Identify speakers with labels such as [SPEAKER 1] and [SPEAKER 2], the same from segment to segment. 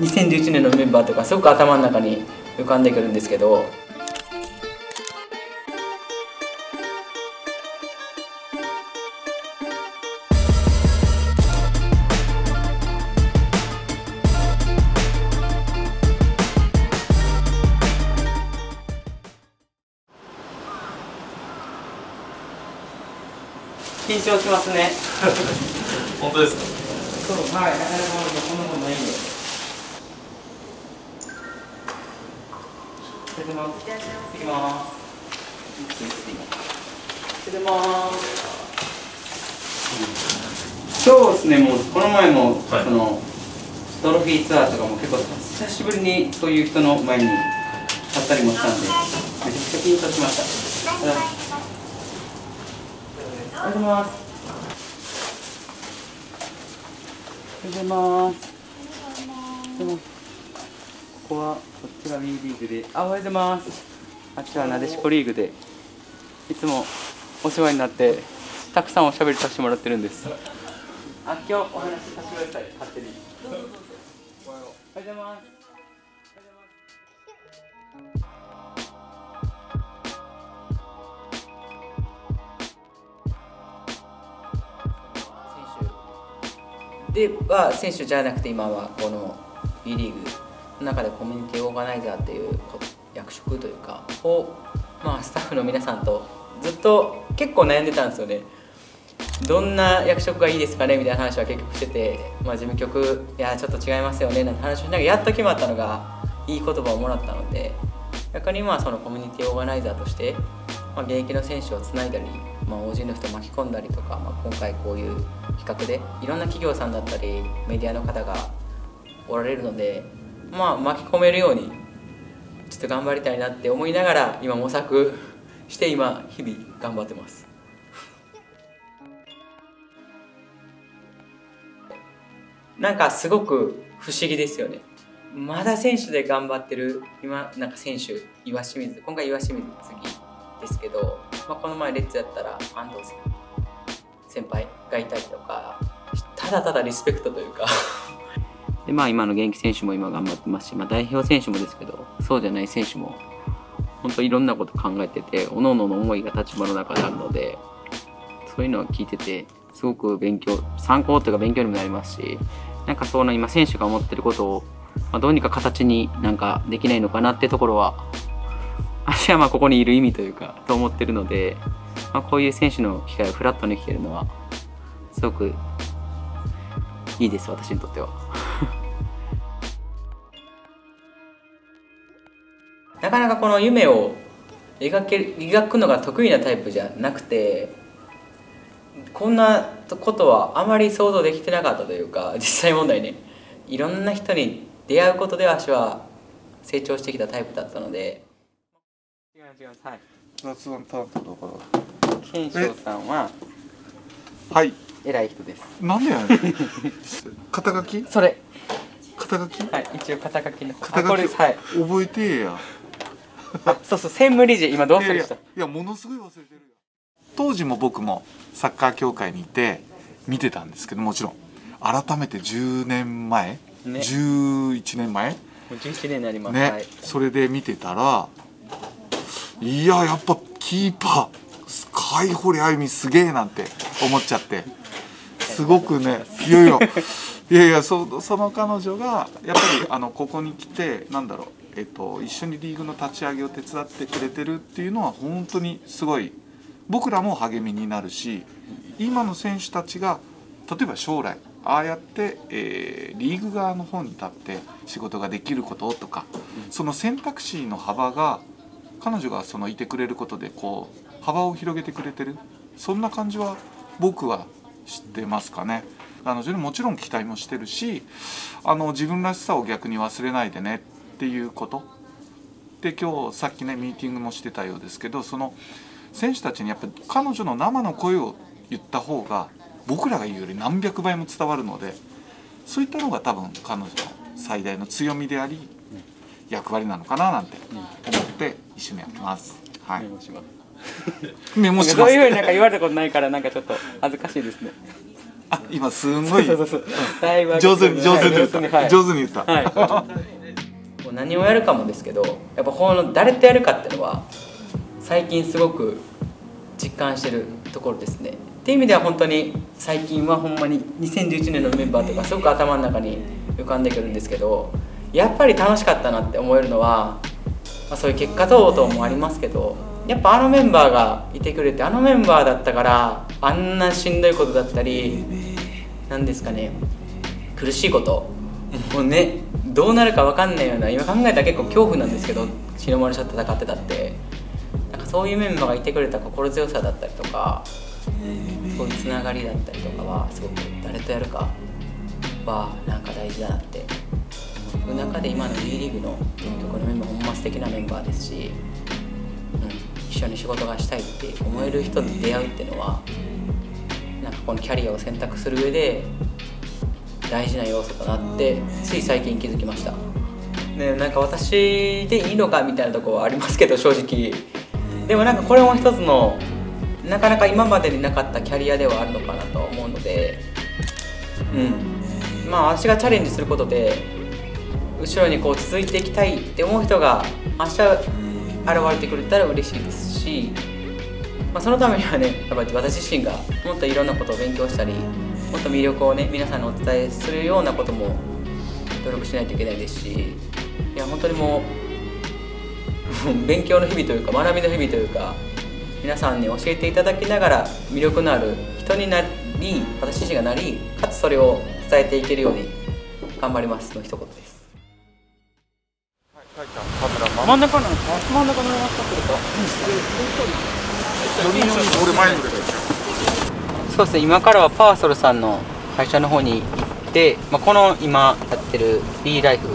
[SPEAKER 1] 2011年のメンバーとかすごく頭の中に浮かんでくるんですけど緊張しますね。
[SPEAKER 2] 本当ですか？
[SPEAKER 1] そうはいなかなかこんなことないんで失礼します行ってきます失礼しますそうですねもうこの前も、
[SPEAKER 2] はい
[SPEAKER 1] そのトロフィーツアーとかも結構久しぶりにそういう人の前に立ったりもしたんでめちゃくちゃ緊張しましたありがとうございますおはようございます。ここはこっちが WE リーグで、あおはようございます。あっちはなでしこリーグで、いつもお世話になってたくさんおしゃべりさせてもらってるんです。あ今日お話しさせてください勝手に。おはようございます。では選手じゃなくて今はこの B リーグ中でコミュニティオーガナイザーっていう役職というかを、まあ、スタッフの皆さんとずっと結構悩んでたんですよね。どんな役職がいいですかねみたいな話は結局してて、まあ、事務局いやちょっと違いますよねなんて話をしながらやっと決まったのがいい言葉をもらったので逆にまあそのコミュニティオーガナイザーとして、まあ、現役の選手をつないだり、まあ、OG の人を巻き込んだりとか、まあ、今回こういう企画でいろんな企業さんだったりメディアの方がおられるので、まあ、巻き込めるようにちょっと頑張りたいなって思いながら今模索して今日々頑張ってます。なんかすごく不思議ですよね。まだ選手で頑張ってる今なんか選手岩清水今回岩清水次ですけど、まあ、この前レッツやったら安藤さん先輩がいたりとかただただリスペクトというかまあ今の現役選手も今頑張ってますし、まあ、代表選手もですけどそうじゃない選手も本当いろんなこと考えてて各々の思いが立場の中であるのでそういうのは聞いててすごく勉強参考というか勉強にもなりますしなんかその今選手が思ってることを、まあ、どうにか形になんかできないのかなってところは 私はまあここにいる意味というかと思ってるので、まあ、こういう選手の機会をフラットに聞けるのはすごくいいです私にとっては。なかなかこの夢を描ける描くのが得意なタイプじゃなくてこんなことはあまり想像できてなかったというか 実際問題ね。いろんな人に出会うことで私は成長してきたタイプだったので。違い。ます違いますはい
[SPEAKER 3] 雑談担当だから
[SPEAKER 1] 賢章さんは
[SPEAKER 3] はい。
[SPEAKER 1] 偉い人です。
[SPEAKER 3] なんでやねん。肩書き？
[SPEAKER 1] それ。
[SPEAKER 3] 肩書き？
[SPEAKER 1] はい一応肩書きの
[SPEAKER 3] 肩書き
[SPEAKER 1] はい。
[SPEAKER 3] 覚えてや。
[SPEAKER 1] あ そうそう専務理事今どうする人？
[SPEAKER 3] いやいやいやものすごい忘れてるよ。当時も僕もサッカー協会にいて見てたんですけどもちろん。改めて10年前、
[SPEAKER 1] ね。
[SPEAKER 3] 11年前？
[SPEAKER 1] もう17年になります、
[SPEAKER 3] ね、
[SPEAKER 1] はい。
[SPEAKER 3] それで見てたらいややっぱキーパー海堀あゆみすげえなんて思っちゃって。すごくね いやいや。いやいやそその彼女がやっぱりあのここに来てなんだろう、えっと、一緒にリーグの立ち上げを手伝ってくれてるっていうのは本当にすごい僕らも励みになるし今の選手たちが例えば将来ああやって、えーリーグ側の方に立って仕事ができることとかその選択肢の幅が彼女がそのいてくれることでこう幅を広げてくれてるそんな感じは僕は知ってますかね。彼女にもちろん期待もしてるしあの自分らしさを逆に忘れないでねっていうこと？で今日さっきねミーティングもしてたようですけどその選手たちにやっぱり彼女の生の声を言った方が僕らが言うより何百倍も伝わるのでそういったのが多分彼女の最大の強みであり役割なのかななんて思って一緒にやってます。はい。
[SPEAKER 1] メ、モします。
[SPEAKER 3] メモします。
[SPEAKER 1] そういうふうになんか言われたことないからなんかちょっと恥ずかしいですね。
[SPEAKER 3] あ今すんごい上手に上手に言った、
[SPEAKER 1] はい。
[SPEAKER 3] 上手に言った、
[SPEAKER 1] はい、何をやるかもですけどやっぱこの誰とやるかっていうのは最近すごく実感してるところですね。っていう意味では本当に最近はほんまに2011年のメンバーとかすごく頭の中に浮かんでくるんですけどやっぱり楽しかったなって思えるのは、まあ、そういう結果等々もありますけどやっぱあのメンバーがいてくれてあのメンバーだったからあんなしんどいことだったり何ですかね苦しいこともうねどうなるか分かんないような今考えたら結構恐怖なんですけど日の丸シャ戦ってたって。なんかそういうメンバーがいてくれた心強さだったりとかそういうつながりだったりとかはすごく誰とやるかはなんか大事だなって。思う中で今の B リーグの結局のメンバーほんま素敵なメンバーですし、うん、一緒に仕事がしたいって思える人と出会うっていうのはなんかこのキャリアを選択する上で大事な要素だなってつい最近気づきました。ねなんか私でいいのかみたいなところはありますけど正直。でもなんかこれも一つのなかなか今までになかったキャリアではあるのかなとは思うので。うん。まあ私がチャレンジすることで後ろにこう続いていきたいって思う人が明日現れてくれたら嬉しいですし、まあ、そのためにはねやっぱり私自身がもっといろんなことを勉強したりもっと魅力をね皆さんにお伝えするようなことも努力しないといけないですしいや本当にもう 勉強の日々というか学びの日々というか皆さんに教えていただきながら魅力のある人になり私自身がなりかつそれを伝えていけるように頑張りますの一言です。真ん中の真ん中の真っと？
[SPEAKER 3] 俺前に出て
[SPEAKER 1] そうですね。今からはパーソルさんの会社の方に行って、まあ、この今やってる B ライフ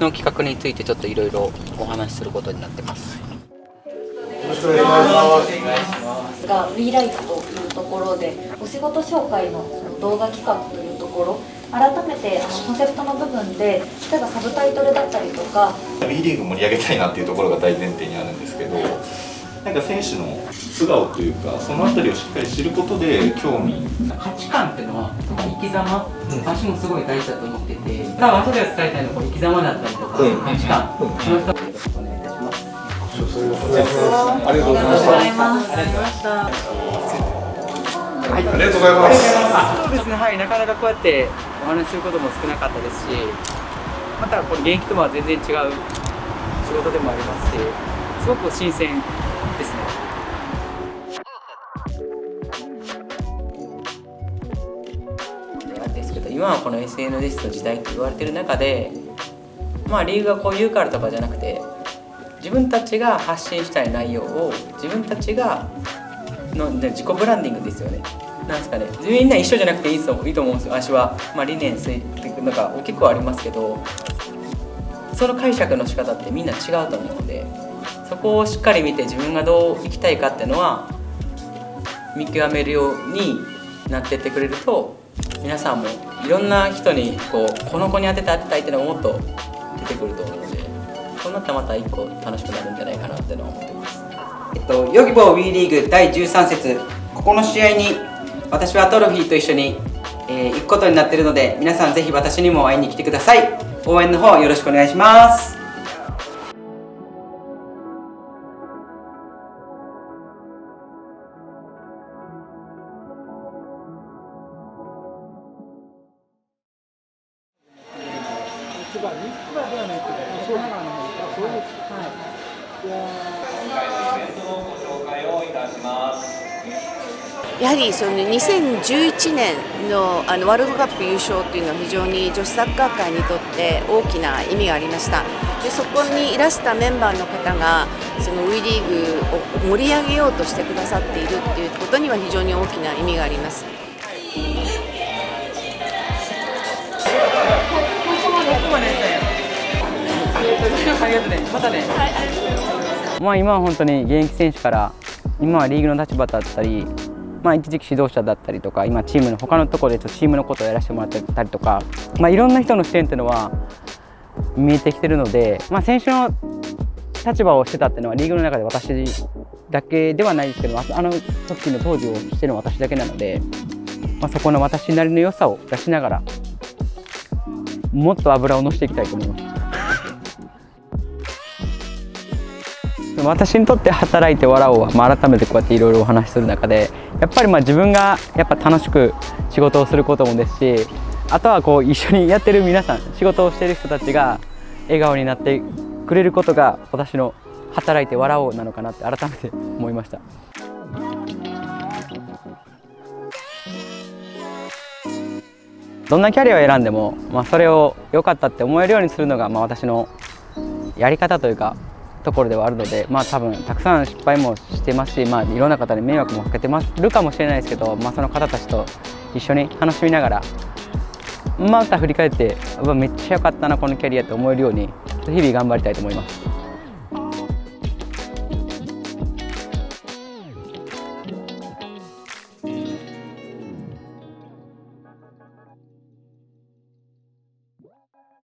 [SPEAKER 1] の企画についてちょっといろいろお話しすることになってます。
[SPEAKER 4] が WeLife というところでお仕事紹介のその動画企画というところ。改めてあのコンセプトの部分で例えばサブタイトルだったりとか。
[SPEAKER 5] B リーグ盛り上げたいなっていうところが大前提にあるんですけどなんか選手の素顔というかその辺りをしっかり知ることで興味。
[SPEAKER 1] 価値観っていうのは生き様、私もすごい大事だと思ってて多分後で伝えたいのはこう生き様だったりとか、価値観、その人よろしくお願いいたします。
[SPEAKER 3] ありがとうございました
[SPEAKER 4] ありがとうございます。
[SPEAKER 3] ありがとうございます。
[SPEAKER 1] そうですね。はい。なかなかこうやってお話しすることも少なかったですしまたこれ現役とは全然違う仕事でもありますしすごく新鮮今はこの SNS の時代と言われてる中でまあ理由がこう言うからとかじゃなくて自分たちが発信したい内容を自分たちがの自己ブランディングですよね。なんですかね。みんな一緒じゃなくていいと思うんですよ。私は、まあ、理念すいなんか結構ありますけどその解釈の仕方ってみんな違うと思うのでそこをしっかり見て自分がどう生きたいかっていうのは見極めるようになってってくれると皆さんもいろんな人にこうこの子に当てて当てたいっていうのがもっと出てくると思うのでそうなったらまた一個楽しくなるんじゃないかなっていうのは思ってます。えっと、ヨギボー WE リーグ第13節。ここの試合に私はトロフィーと一緒に、えー行くことになってるので皆さんぜひ私にも会いに来てください。応援の方よろしくお願いします。
[SPEAKER 6] やはりその2011年のあのワールドカップ優勝というのは非常に女子サッカー界にとって大きな意味がありました。でそこにいらしたメンバーの方がその WE リーグを盛り上げようとしてくださっているっていうことには非常に大きな意味があります。
[SPEAKER 1] またね。はいまあ今は本当に現役選手から今はリーグの立場だったり、まあ一時期指導者だったりとか今チームの他のところでチームのことをやらせてもらったりとか、まあいろんな人の視点っていうのは見えてきてるので、まあ選手の立場をしてたっていうのはリーグの中で私だけではないですけどあの時の当時をしてるのは私だけなのでまあ、そこの私なりの良さを出しながらもっと油を乗せていきたいと思います私にとって働いて笑おうは、まあ、改めてこうやっていろいろお話しする中でやっぱりまあ自分がやっぱ楽しく仕事をすることもですしあとはこう一緒にやってる皆さん仕事をしてる人たちが笑顔になってくれることが私の働いて笑おうなのかなって改めて思いました。どんなキャリアを選んでも、まあ、それを良かったって思えるようにするのが、まあ、私のやり方というかところではあるので、まあ、多分たくさん失敗もしてますし、まあ、いろんな方に迷惑もかけてまするかもしれないですけど、まあ、その方たちと一緒に楽しみながらまた振り返ってめっちゃ良かったなこのキャリアって思えるように日々頑張りたいと思います。